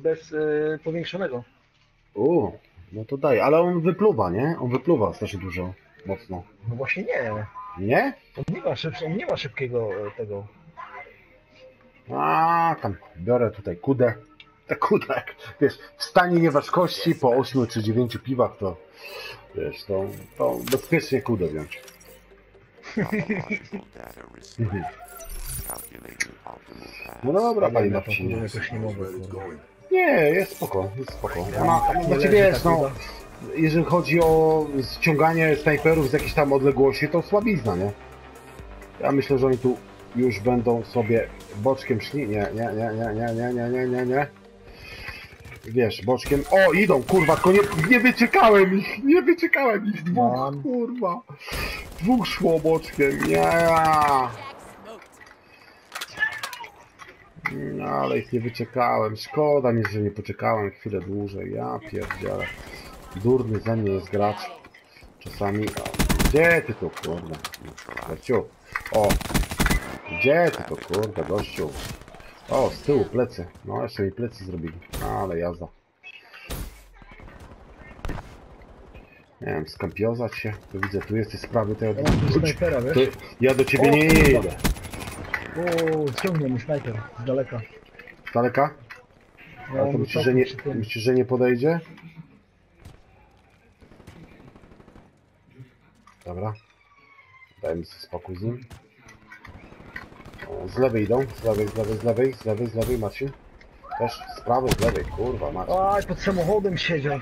bez y, powiększonego. U, no to daj, ale on wypluwa, nie? On wypluwa strasznie dużo, mocno. No właśnie nie. Nie? On nie ma, szyb, on nie ma szybkiego e, tego. A, tam biorę tutaj kudę. Te kudę, jak, wiesz, w stanie nieważkości po 8 czy 9 piwach to, wiesz, to, to bezpiecznie kudę wziąć. No dobra, pani Marcinie. jakoś nie mogę. Nie, jest spoko, jest spoko. Ona, tak znaczy wiesz, tak no, chyba. jeżeli chodzi o ściąganie snajperów z jakiejś tam odległości, to słabizna, nie? Ja myślę, że oni tu już będą sobie boczkiem szli. Nie, nie, nie, nie, nie, nie, nie, nie, nie, nie. Wiesz, boczkiem. O, idą, kurwa, tylko nie, nie wyczekałem ich, nie wyczekałem ich dwóch, kurwa. Dwóch szło boczkiem, nie. No, ale ich nie wyczekałem. Szkoda mi, że nie poczekałem chwilę dłużej. Ja pierdzielę. Durny ze mnie jest gracz. Czasami. O, gdzie ty tu, kurde? Gościu. O. Gdzie ty tu, kurde, gościu? O, z tyłu plecy. No, jeszcze mi plecy zrobili. Ale jazda. Nie wiem, skampiozać się. Tu widzę, tu jesteś sprawy, to ja, snajpera, wiesz? ty, ja do ciebie O, nie idę. O, ciągnie mi snajper z daleka. Z daleka? Ja A to myślisz, że nie, myślisz, że nie podejdzie? Dobra. Dajmy sobie spokój z nim. O, z lewej idą, z lewej, z lewej, z lewej, z lewej, z lewej, Marcin. Też z prawej, z lewej, kurwa, Marcin. Aj, pod samochodem siedział.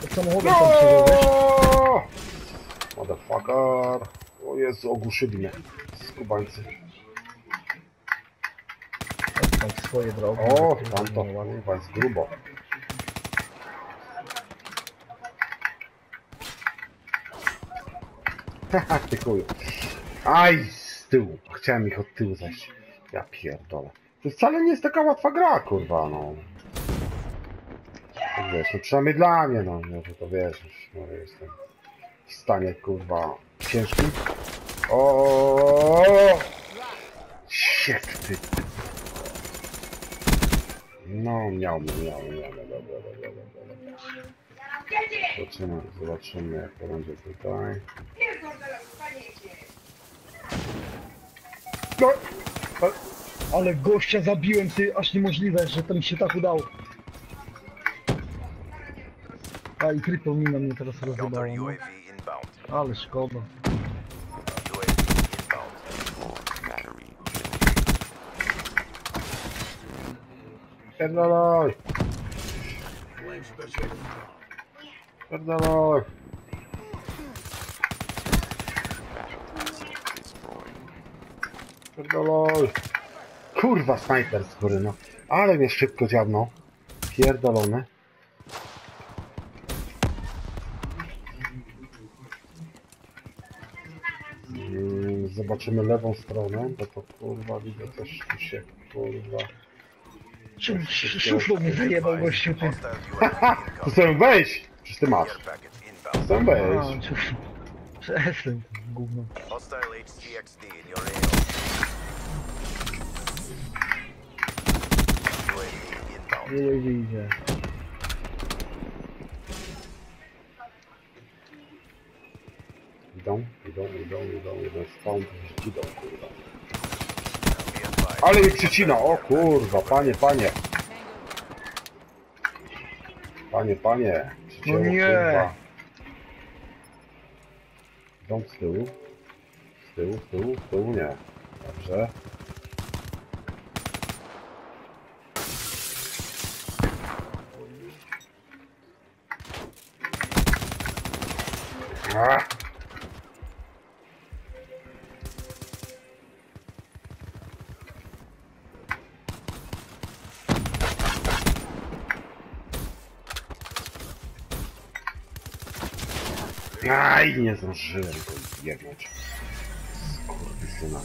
Pod samochodem tam siedział, wiesz? No! Motherfucker. O Jezu, ogłuszyli mnie. Skubańcy. Tam swoje drogi. O, tamto, kurwa, jest grubo. Haha, ty chuju. Aj, z tyłu. Chciałem ich od tyłu zejść. Ja pierdolę. To wcale nie jest taka łatwa gra, kurwa, no. Tak Wiesz, no przynajmniej dla mnie, no, no to wiesz, już, no, jestem w stanie, kurwa, ciężkim. O, Shit, ty. No, miał, miał, miał, miał, dobra, dobra, dobra, dobra. Zobaczymy, zobaczymy jak to będzie tutaj. No, Ale gościa zabiłem, ty, aż niemożliwe, że to mi się tak udało. A i krypto mi na mnie teraz rozjebało, no. Inbound. Ale szkoda. UAV inbound. Battery. pierdoloj. Pierdoloj. Destroyed. Pierdoloj. Kurwa, snajper z góry, no. Ale mnie szybko dziabnął. Pierdolony. zobaczymy lewą stronę, bo to kurwa widzę też tu się kurwa... Szuflu mi wyjebał gościu ty. to sobie wejść! Przecież ty masz. Chcę wejść. Przestań, gówno. Nie, nie, nie. Idą, idą, idą, idą, idą. Spawn gdzieś idą, kurwa. Ale mi przycina, o kurwa, panie, panie. Panie, panie. Przycięło, No nie. kurwa. Idą z tyłu. Z tyłu, z tyłu, z tyłu nie. Dobrze. Aj, nie zdążyłem go jebnąć. Skurwysyna.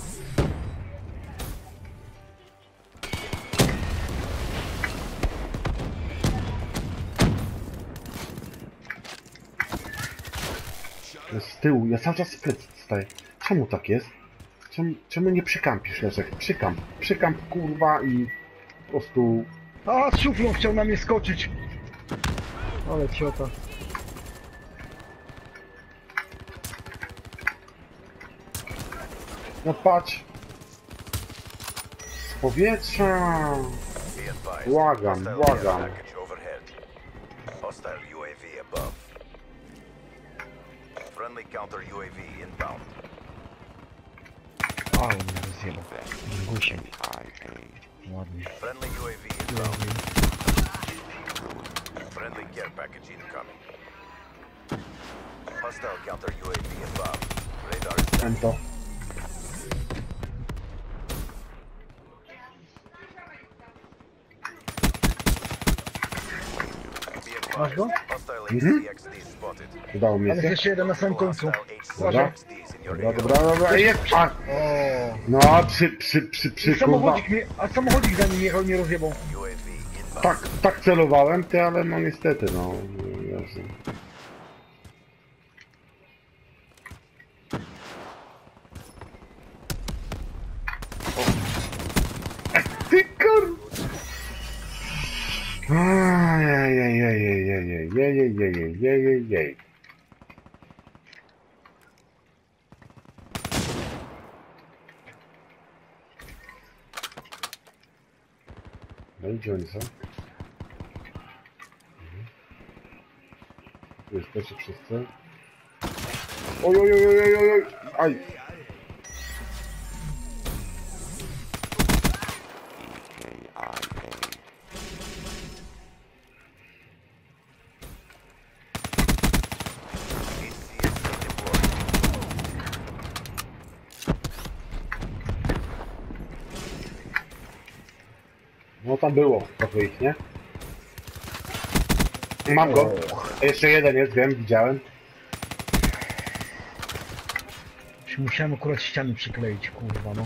Jest z tyłu, ja cały czas z plecy staję. Czemu tak jest? Czemu, czemu nie przykampisz, Leszek? Przykamp, przykamp, kurwa i... prostu... A, z szuflą chciał na mnie skoczyć. Ale ciota. No patrz. Z powietrza. Błagam, błagam. Hostile UAV above. Friendly counter UAV inbound. Gusiek. Ładnie. Friendly UAV inbound. Friendly care package incoming. Hostile counter UAV above. Radar. Ento. Masz go? Mhm. Spotted. Udało mi Ale się. jeszcze jeden na samym końcu. Dobra. Dobra, dobra, dobra. Jest. A, no, przy, przy, przy, przy, kurwa. samochodzik mnie, a samochodzik za nim jechał i mnie rozjebał. Tak, tak celowałem, ty, ale no niestety, no. Jezu. I gdzie oni są? Tu jesteście wszyscy. Oj, oj, oj, oj, oj, oj, aj. No tam było trochę ich, nie? Mam go. Jeszcze jeden jest, wiem, widziałem. Musiałem akurat ściany przykleić, kurwa no.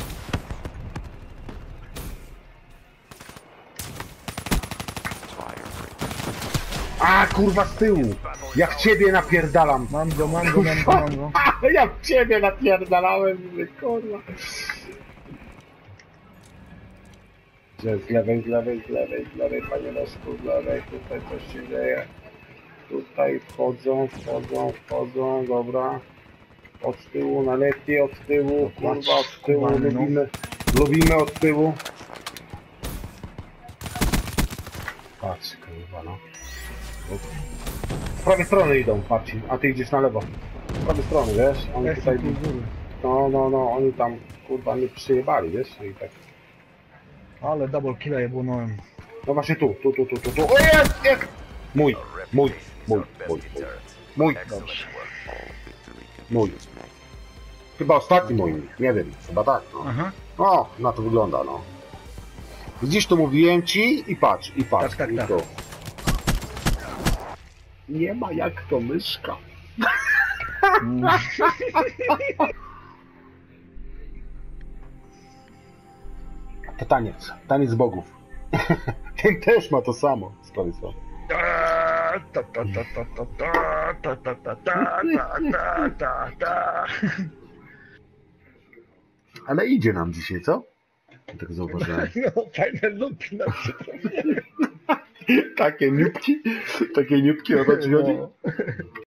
A, kurwa, z tyłu. Ja w ciebie napierdalam. Mam go, mam go, mam go, mam go. Ja w ciebie napierdalałem, mówię, kurwa. Gdzie z lewej, z lewej, z lewej, z lewej, panie Leszku, z lewej, tutaj coś się dzieje. Tutaj wchodzą, wchodzą, wchodzą, dobra. Od tyłu, najlepiej od tyłu, kurwa, od tyłu, no. lubimy, lubimy od tyłu. Patrz, kurwa, no. Z prawej strony idą, patrz, a ty idziesz na lewo. Z prawej strony, wiesz, oni tutaj, no, no, no, oni tam, kurwa, mnie przyjebali, wiesz, i tak. Ale double killa je błonąłem. No właśnie tu, tu, tu, tu, tu, tu, o jest, jest! Mój, mój, mój, mój, mój, mój, Dobrze. Mój. chyba ostatni mój, nie wiem, chyba tak, no. Aha. O, na to wygląda, no. Widzisz, to mówiłem ci i patrz, i patrz, Tak, tak, i tak. tu. Nie ma jak to myszka. To to taniec, taniec bogów. Ten też ma to samo z prawej. Ale idzie nam dzisiaj, co? Tak zauważyłem. No, fajne lupki na przykład. Takie niupki, takie niupki o to ci chodzi?